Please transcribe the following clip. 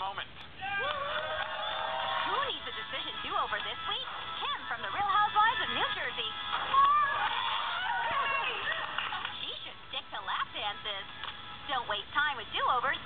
moment. Who needs a decision do-over this week? Kim from The Real Housewives of New Jersey. She should stick to lap dances. Don't waste time with do-overs.